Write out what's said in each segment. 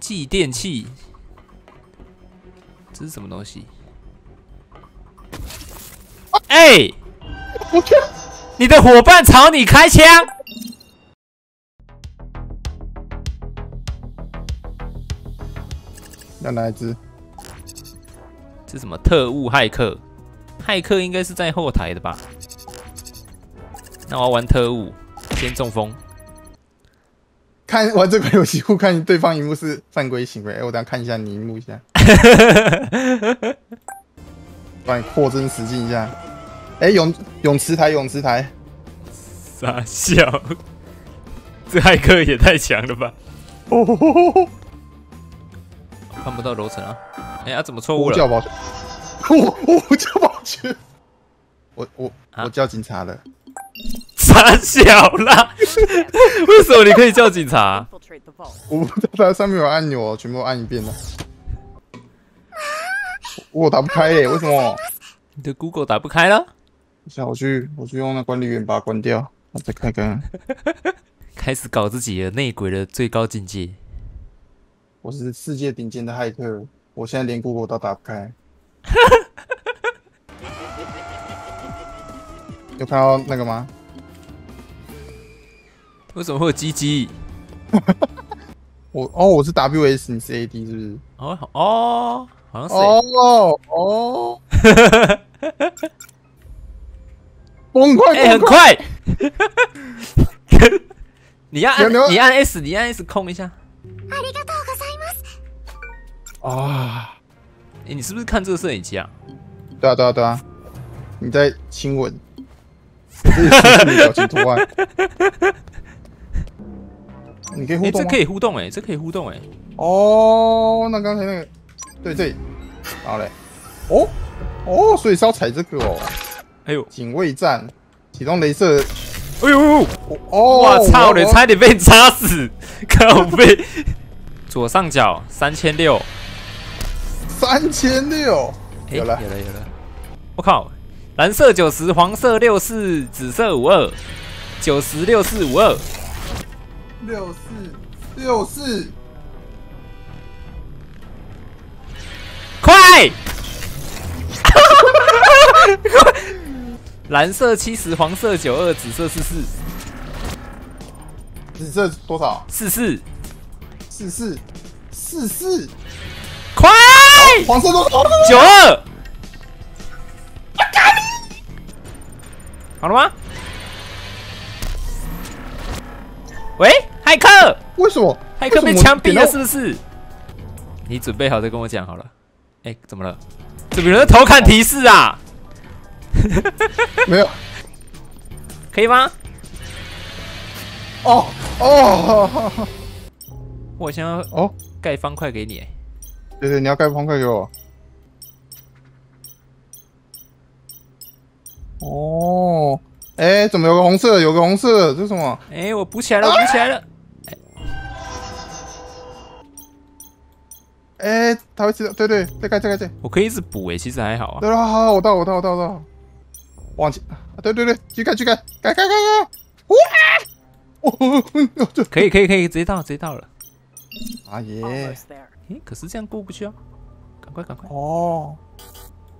继电器，这是什么东西？哎、你的伙伴朝你开枪！要哪一只？这是什么特务骇客？骇客应该是在后台的吧？那我要玩特务，先中风。看玩这款游戏，互看对方荧幕是犯规行为。哎，我等下看一下你荧幕一下，帮你扩增实境一下。哎，泳泳池台，泳池台，傻笑，这骇客也太强了吧！哦吼吼吼吼看不到楼层啊！哎呀，怎么错误了？呼叫保全，我我叫保全，我我啊我叫警察了。傻小啦！为什么你可以叫警察.我不知道它上面有按钮哦，全部按一遍了。我我打不开耶，为什么？你的 Google 打不开了？下我去我去用那管理员把它关掉，我再看看。开始搞自己的内鬼的最高境界。我是世界顶尖的骇客，我现在连 Google 都打不开。有看到那个吗？为什么会有鸡鸡？我哦，我是 WS，你是 AD 是不是？哦好哦，好像是欸、哦哦，崩溃！哎、很崩快！快！你要按你要你按 S，你按 S 控一下。啊！哎、你是不是看这个摄影机啊？对啊对啊对啊！你在亲吻，我 这里是你表情图案。你可以哎、互动吗这可？以互动哎、这可以互动哎、哦，那刚才那个，对对，好嘞。哦哦，所以是要踩这个哦。哎呦，警卫站启动镭射。哎呦，我操！我你差点被你插死，靠背。左上角三千六，三千六，哎，有了有了，有了。我靠，蓝色九十，黄色六四，紫色五二，九十六四五二。六四六四，快！蓝色七十，黄色九二，紫色四四紫色多少？四四，四四四四，快！黄色多少？九二，好了吗？喂，骇客，为什么？骇客被枪毙了是不是？你准备好再跟我讲好了。哎、怎么了？怎么有人在偷看提示啊？没有。可以吗？哦哦我想要哦，盖方块给你、哎对对，你要盖方块给我。哦，哎，怎么有个红色？有个红色，这是什么？哎、我补起来了，我补起来了。哎，他会知道，对对，再盖再盖再。我可以一直补哎、其实还好啊。对了，好好，我到我到我到我到，往前，啊对对对，去盖去盖，盖盖盖盖，哇！哦，可以可以可以，直接到直接到了。啊耶.哎、可是这样过不去啊！赶快赶快！哦，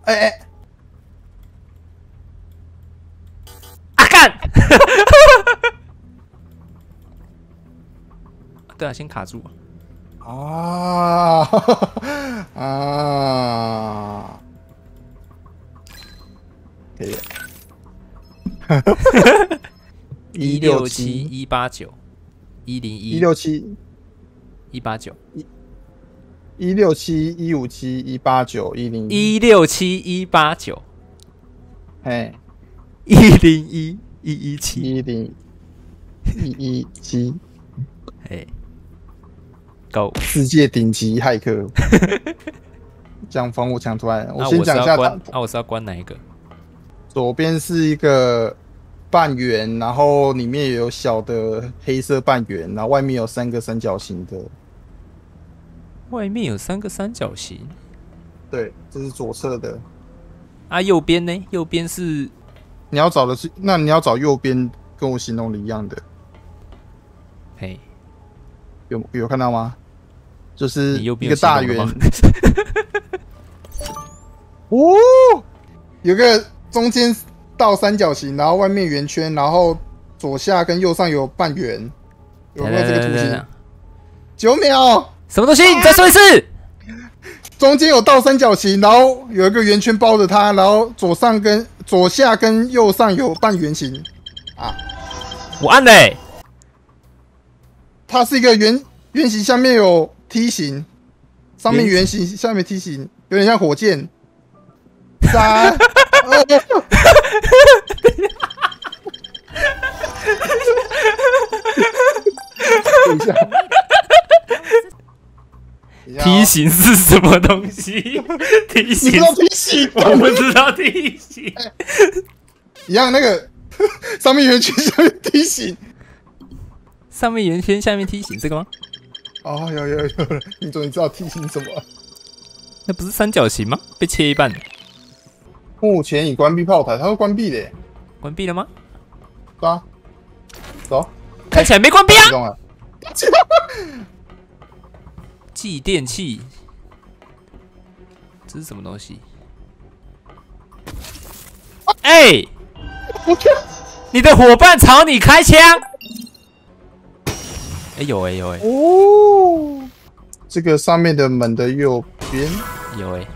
哎哎，啊干！对啊，先卡住。啊啊，可以。了，一六七。一八九一零一。一六七。一八九。一一六七一五七一八九一零一，六七一八九。哎，一零一一一七。一零一一七，哎，够。世界顶级骇客，讲防火墙图案，我先讲一下那我是要关哪一个？左边是一个半圆，然后里面有小的黑色半圆，然后外面有三个三角形的。外面有三个三角形对，这是左侧的。啊，右边呢？右边是你要找的是，那你要找右边，跟我形容的一样的，嘿，有有看到吗？就是你右边一个大圆。哦，有个中间倒三角形，然后外面圆圈，然后左下跟右上有半圆，有没有这个图形？九秒，什么东西？你再说一次。中间有倒三角形，然后有一个圆圈包着它，然后左上跟左下跟右上有半圆形。啊，我按嘞、它是一个圆圆形，下面有梯形，上面圆形，下面梯形，有点像火箭。三，二，梯形是什么东西？梯你形知道梯形？我不知道梯形。一样那个 上面圆圈，下面梯形。上面圆圈，下面梯形，这个吗？哦，有有有，你终于知道梯形是什么了。那不是三角形吗？被切一半，目前已关闭炮台，它会关闭的耶。关闭了吗？走啊，走，看起来没关闭啊。启动了。继电器，这是什么东西？哎、你的伙伴朝你开枪！哎、有哎、有哎、哦，这个上面的门的右边，有哎、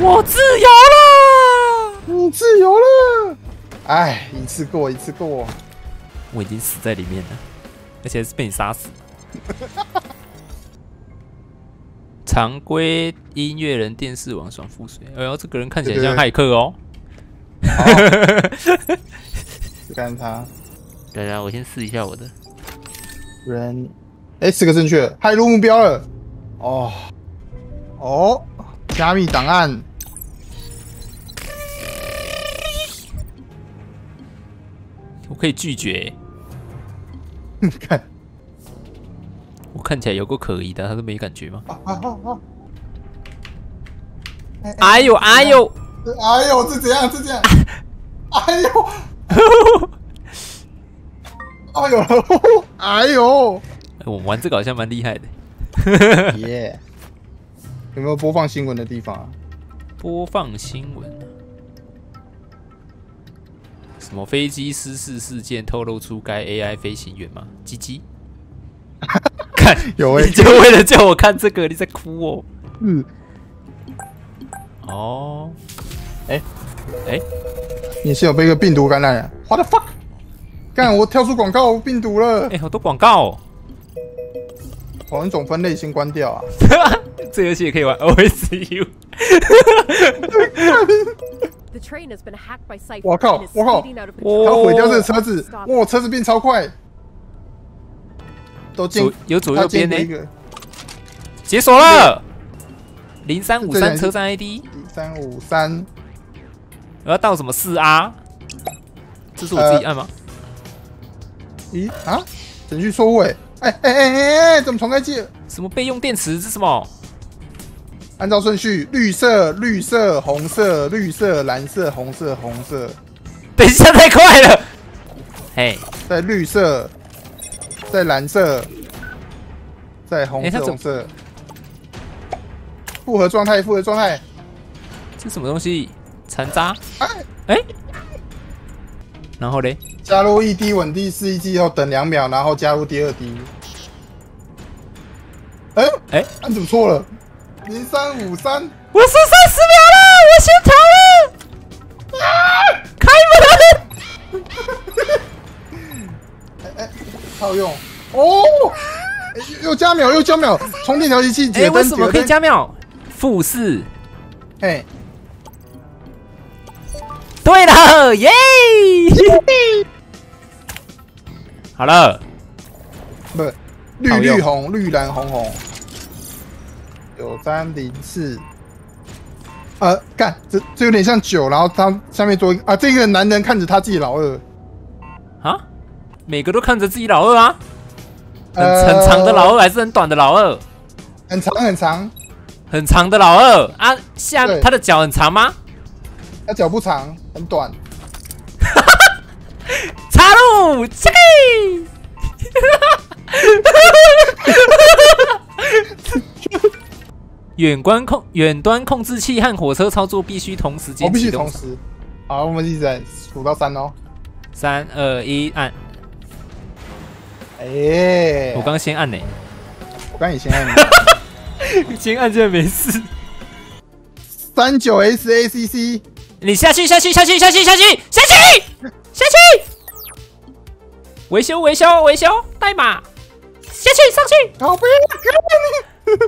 我自由了！你自由了。哎，一次过，一次过。我已经死在里面了，而且是被你杀死。常规音乐人、电视网爽腹水。哎呦，这个人看起来像骇客哦。就 看他对啊，我先试一下我的。人，哎，四个正确，骇入目标了。哦，哦，加密档案，我可以拒绝。看，我看起来有够可疑的，他都没感觉吗？啊啊啊啊！哎呦哎呦！哎呦，是怎样？这怎样？哎呦，哎呦，哎呦，哎我玩这个好像蛮厉害的。耶！有没有播放新闻的地方啊？播放新闻啊什么飞机失事事件透露出该 AI 飞行员吗？鸡鸡，看，有哎你就为了叫我看这个，你在哭哦。嗯，哦，哎你是有被一个病毒感染了？What the fuck？干，我跳出广告病毒了哎、。好多广告、哦，黄种分类先关掉啊！这游戏也可以玩 OSU。The train has been hacked by Cypher 我靠我靠.它毁掉这个车子，哇，车子变超快，都进左有左右它边呢进一，个解锁了。零三五三车站 ID，零三五三，我要到什么四 R？这是我自己按吗？咦啊，程序错误哎，哎哎哎怎么重开机了？什么备用电池？这是什么？按照顺序，绿色、绿色、红色、绿色、蓝色、红色、红色，等一下，太快了。嘿，在绿色，在蓝色，在红色，复合状态，复合状态。这什么东西？残渣？哎，哎、然后嘞？加入一滴稳定试一剂后等两秒，然后加入第二滴。哎哎按怎么错了？零三五三，我剩三十秒了，我先逃了。啊！开门！哎哎好用哦，哎又加秒又加秒，充电调节器哎、为什么可以加秒？负四。灯？哎，对了，耶！好了，不，绿绿红绿蓝红红，九三零四。呃，干，这这有点像九，然后他下面多一个啊，这个男人看着他自己老二，啊，每个都看着自己老二啊，很、呃很长的老二还是很短的老二？很长很长，很长的老二？啊，下他的脚很长吗？他脚不长，很短。武器，远控远端控制器和火车操作必须同时进行，必须同时。好，我们现在数到三哦，三二一，按。哎，我刚先按呢，我刚也先按，先按这没事。三九 SACC，你下去下去下去下去下去下去下去。维修，维修，维修，代码，下去，上去。好不要你。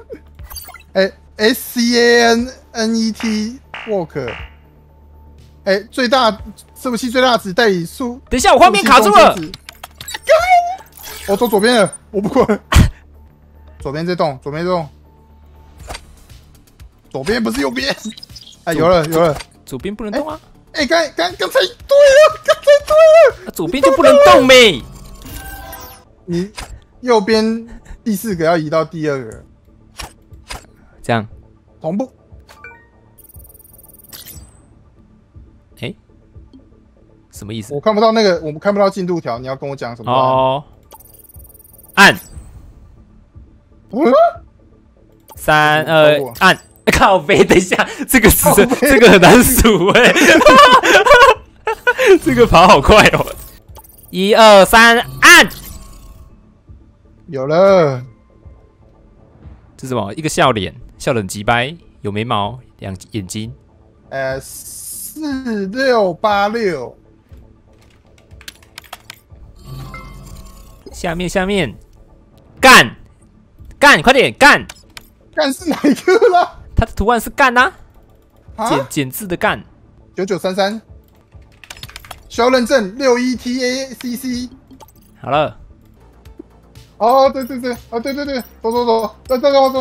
哎，S C A N N E T work。哎，最大伺服器最大值代理数。等一下，我画面卡住了。我走左边了，我不管。左边这栋，左边这栋。左边不是右边。哎，有了有了。左边不能动啊，哎，刚刚刚才对了，刚才对了。啊左边就不能动没？你右边第四个要移到第二个，这样，同步。哎，什么意思？我看不到那个，我们看不到进度条，你要跟我讲什么？哦，按嗯，三二按。靠背，等一下，这个是这个很难数哎，这个跑好快哦！一二三，按。有了，这是什么？一个笑脸，笑得很急掰，有眉毛，两眼睛。呃，四六八六，下面下面，干干，快点干！干是哪一个啦？它的图案是干呐、简啊，简字的干。九九三三，需要认证六一 T A C C。好了，哦，对对对，啊对对对，走走走，走走走走。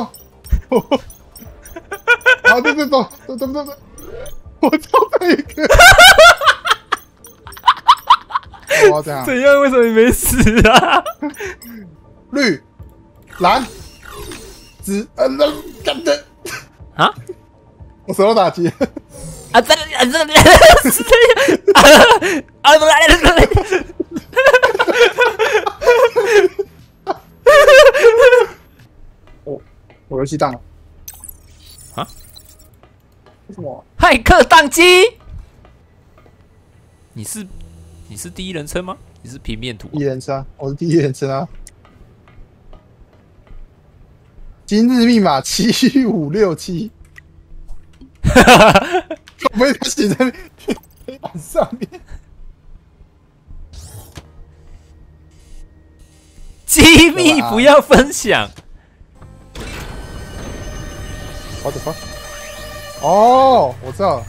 啊对对走走走走走，我操这一个。我要这样，怎样？为什么你没死啊？绿、蓝、紫，呃，那干的，啊我手到打击。啊！这啊这啊这样啊啊！不来我我游戏档了啊？为什么？骇客宕机。你是你是第一人称吗？你是平面图第一人称啊，我是第一人称啊。今日密码七五六七，不会写在黑板上面。机密不要分享。我的妈！哦，我知道。了，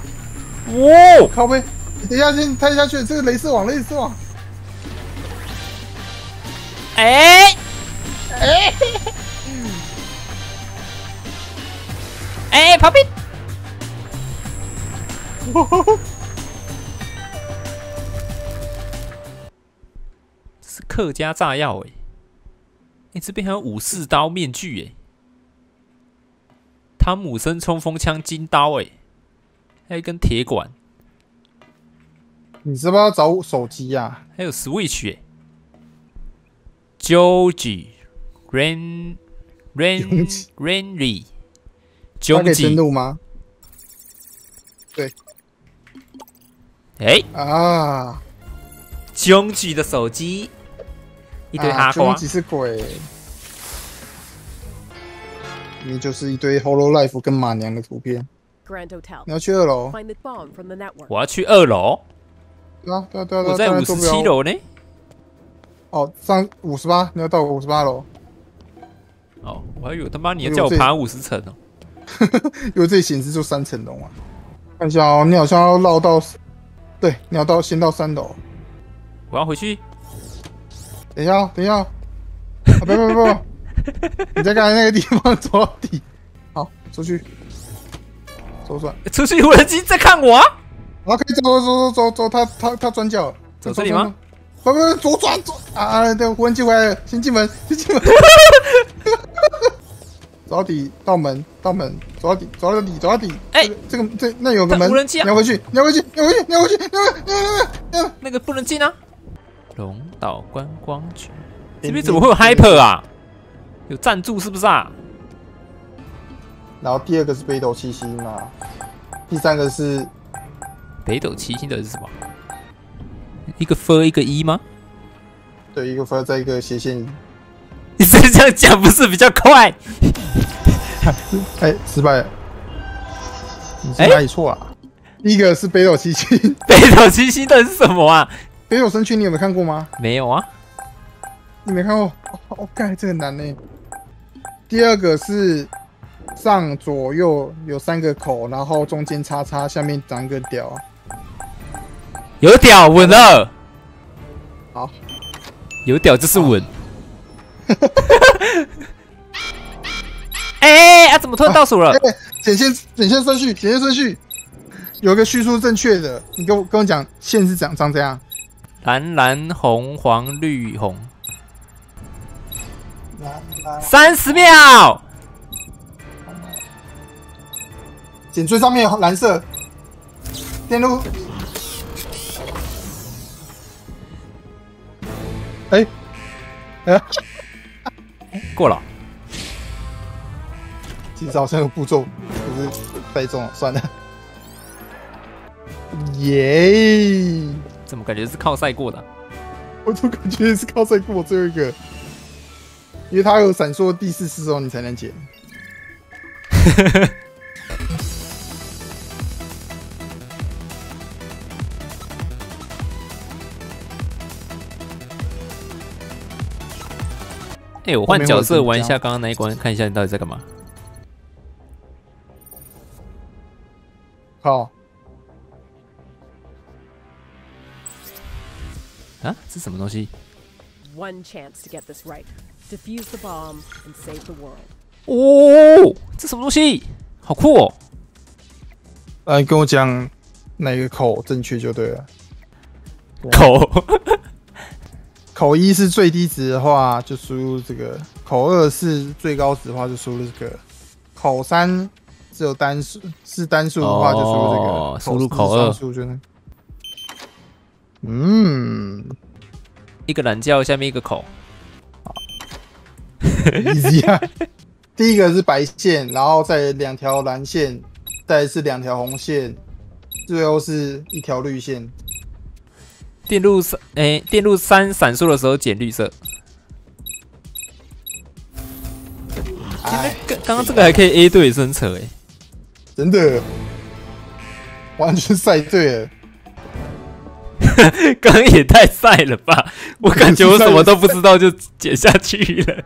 哇！靠背，你等一下先拍下去，这个镭射网，镭射网，哎哎哎，旁边 是客家炸药哎、哎、这边还有武士刀面具哎、汤姆森冲锋枪金刀哎、还有一根铁管，你是不是要找手机呀？还有 Switch 哎、George Ren Ren George Renly 它可以登录吗？对。哎。啊，George 的手机。一堆哈瓜。终极是鬼，你就是一堆 Hollow Life 跟马娘的图片。Grand Hotel. 你要去二楼.我要去二楼，对啊，对啊，对啊，对啊我在五十七。楼呢。哦，上五十八，你要到五十八楼，哦，我还以为他妈你要叫我爬五十层哦。因为这里显示就三层楼啊。看一下哦，你好像要绕到，对，你要到先到三楼。我要回去。等一下哦，等一下哦，啊，不不不不，你在刚才那个地方走到底，好，出去，走转，出去无人机在看我啊！然后可以走走走走走走，他他他转角，走这里吗？不不不，左转左啊！对，无人机回来了，先进门，先进门。走到底，到门，到门，走到底，走到底，走到底。哎这个这那有个门，无人机啊你要回去，你要回去，你要回去，你要回去，你要回去，你要回去，你要回去。那个不能进啊！龙岛观光局这边怎么会有 Hyper 啊？有赞助是不是啊？然后第二个是北斗七星嘛，第三个是北斗七星的是什么？一个 f 一个一吗？对一个分在一个斜线一。你这样讲不是比较快？哎，失败了，你是哎哪里错了？第一个是北斗七星，北斗七星的是什么啊？北斗神拳你有没有看过吗？没有啊，你没看过？哦，哦干、这个难呢。第二个是上左右有三个口，然后中间叉叉，下面长一个屌。有屌稳了，好，有屌就是稳。哎、啊，怎么突然倒数了？哎、简线简线顺序，剪线顺序，有个叙述正确的，你跟我跟我讲线是长长怎样？蓝蓝红黄绿红，三十秒。剪最上面蓝色，电路。哎、哎、过了，其实好像有步骤，可是太重了，算了。耶、怎么感觉是靠赛过的？我总感觉是靠赛过我最后一个，因为它有闪烁第四次之后，你才能捡。哎、我换角色玩一下刚刚那一关，看一下你到底在干嘛。好，啊，这什么东西？One chance to get this right. Defuse the bomb and save the world. 哦，这什么东西？好酷哦！来呃跟我讲哪个口正确就对了。口口一是最低值的话，就输入这个；口二是最高值的话，就输入这个；口三只有单数是单数的话，就输入这个。哦输入四口二双数就能。嗯一个懒觉，下面一个口。easy 啊。第一个是白线，然后再两条蓝线，再是两条红线，最后是一条绿线。电路三，哎、电路三闪烁的时候减绿色。哎，刚刚刚这个还可以 A 队生扯哎、真的，完全赛对了。刚也太晒了吧！我感觉我什么都不知道就剪下去了。